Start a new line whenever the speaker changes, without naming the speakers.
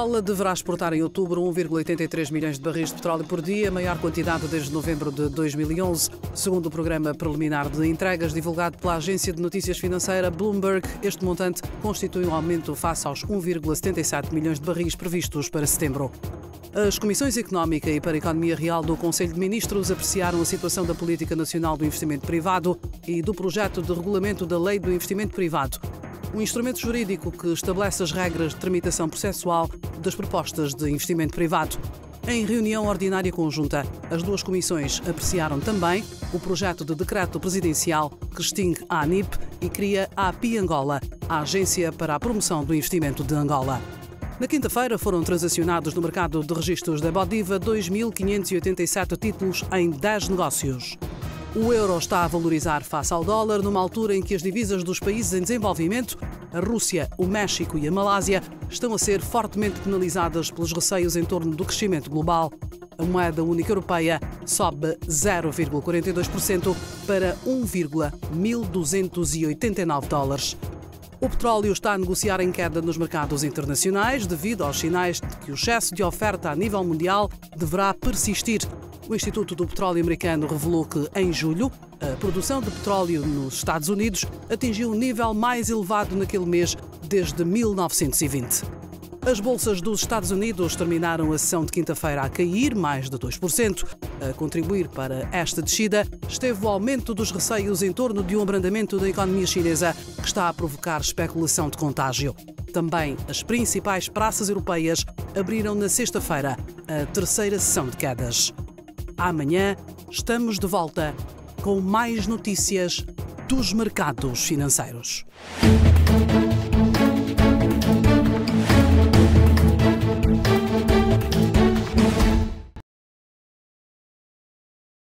Angola deverá exportar em outubro 1,83 milhões de barris de petróleo por dia, maior quantidade desde novembro de 2011. Segundo o programa preliminar de entregas divulgado pela agência de notícias financeira Bloomberg, este montante constitui um aumento face aos 1,77 milhões de barris previstos para setembro. As Comissões Económica e para a Economia Real do Conselho de Ministros apreciaram a situação da Política Nacional do Investimento Privado e do projeto de regulamento da Lei do Investimento Privado um instrumento jurídico que estabelece as regras de tramitação processual das propostas de investimento privado. Em reunião ordinária conjunta, as duas comissões apreciaram também o projeto de decreto presidencial que extingue a ANIP e cria a API Angola, a Agência para a Promoção do Investimento de Angola. Na quinta-feira foram transacionados no mercado de registros da Bodiva 2.587 títulos em 10 negócios. O euro está a valorizar face ao dólar numa altura em que as divisas dos países em desenvolvimento, a Rússia, o México e a Malásia, estão a ser fortemente penalizadas pelos receios em torno do crescimento global. A moeda única europeia sobe 0,42% para 1,1289 dólares. O petróleo está a negociar em queda nos mercados internacionais devido aos sinais de que o excesso de oferta a nível mundial deverá persistir o Instituto do Petróleo Americano revelou que, em julho, a produção de petróleo nos Estados Unidos atingiu o nível mais elevado naquele mês desde 1920. As bolsas dos Estados Unidos terminaram a sessão de quinta-feira a cair mais de 2%. A contribuir para esta descida esteve o aumento dos receios em torno de um abrandamento da economia chinesa que está a provocar especulação de contágio. Também as principais praças europeias abriram na sexta-feira a terceira sessão de quedas. Amanhã estamos de volta com mais notícias dos mercados financeiros.